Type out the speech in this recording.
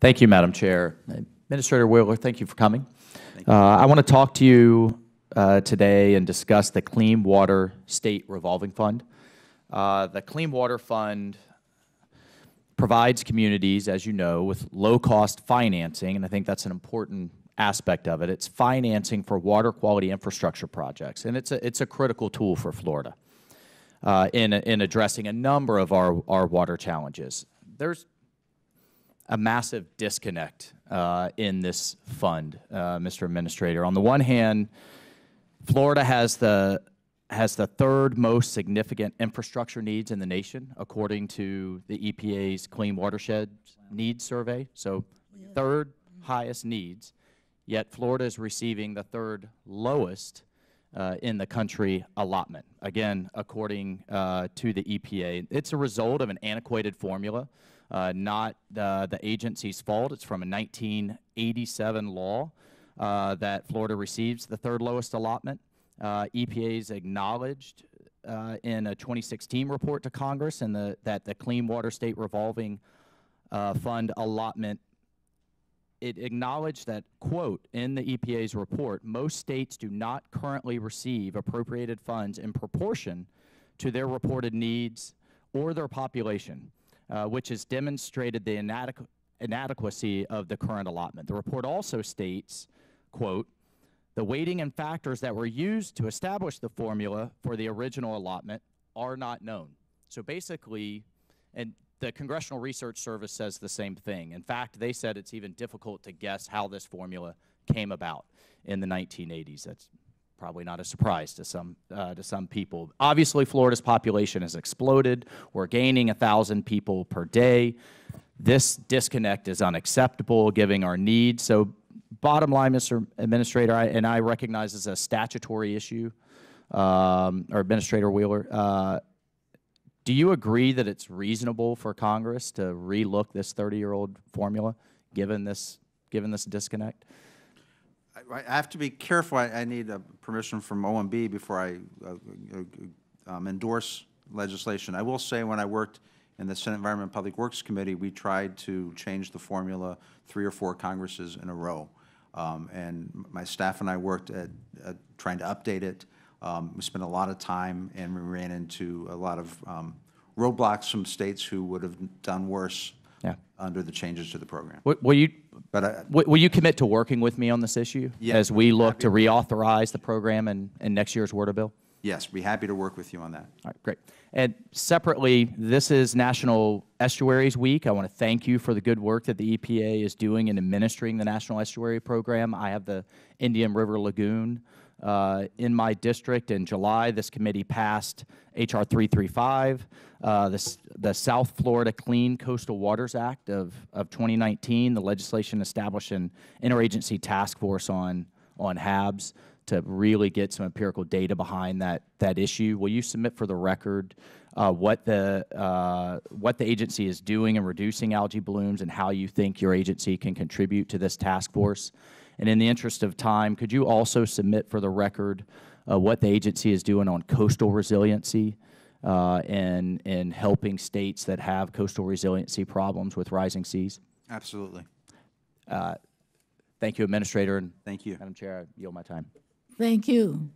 Thank you, Madam Chair. Administrator Wheeler, thank you for coming. Uh, I want to talk to you uh, today and discuss the Clean Water State Revolving Fund. Uh, the Clean Water Fund provides communities, as you know, with low-cost financing, and I think that's an important aspect of it. It's financing for water quality infrastructure projects, and it's a, it's a critical tool for Florida uh, in, in addressing a number of our, our water challenges. There's a massive disconnect uh, in this fund, uh, Mr. Administrator. On the one hand, Florida has the has the third most significant infrastructure needs in the nation, according to the EPA's Clean Watershed Needs Survey. So, third highest needs, yet Florida is receiving the third lowest uh, in the country allotment. Again, according uh, to the EPA, it's a result of an antiquated formula, uh, not the agency's fault. It's from a 1987 law uh, that Florida receives the third lowest allotment. Uh, EPA's acknowledged uh, in a 2016 report to Congress and the, that the Clean Water State Revolving Fund allotment it acknowledged that, quote, in the EPA's report, most states do not currently receive appropriated funds in proportion to their reported needs or their population, uh, which has demonstrated the inadequ inadequacy of the current allotment. The report also states, quote, the weighting and factors that were used to establish the formula for the original allotment are not known. So basically, and the Congressional Research Service says the same thing. In fact, they said it's even difficult to guess how this formula came about in the 1980s. That's probably not a surprise to some uh, to some people. Obviously, Florida's population has exploded. We're gaining a 1,000 people per day. This disconnect is unacceptable, given our needs. So, bottom line, Mr. Administrator, I, and I recognize as a statutory issue, um, or Administrator Wheeler. Uh, do you agree that it's reasonable for Congress to relook this 30-year-old formula, given this, given this disconnect? I, I have to be careful. I, I need permission from OMB before I uh, uh, um, endorse legislation. I will say when I worked in the Senate Environment and Public Works Committee, we tried to change the formula three or four Congresses in a row. Um, and my staff and I worked at, at trying to update it. Um, we spent a lot of time and we ran into a lot of um, roadblocks from states who would have done worse yeah. under the changes to the program. Will, you, but I, will you commit to working with me on this issue as we look to reauthorize the program in, in next year's WRDA bill? Yes, be happy to work with you on that. All right, great. And separately, this is National Estuaries Week. I want to thank you for the good work that the EPA is doing in administering the National Estuary Program. I have the Indian River Lagoon uh, in my district in July, this committee passed H.R. 335, uh, this, the South Florida Clean Coastal Waters Act of, of 2019. The legislation established an interagency task force on, on HABs to really get some empirical data behind that, that issue. Will you submit for the record uh, what, the, uh, what the agency is doing in reducing algae blooms and how you think your agency can contribute to this task force? And in the interest of time, could you also submit for the record uh, what the agency is doing on coastal resiliency uh, and, and helping states that have coastal resiliency problems with rising seas? Absolutely. Uh, thank you, Administrator. And thank you. Madam Chair, I yield my time. Thank you.